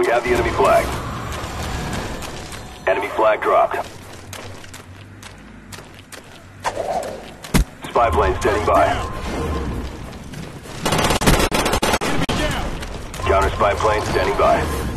We have the enemy flag. Enemy flag dropped. Spy plane standing by. Down. Counter spy plane standing by.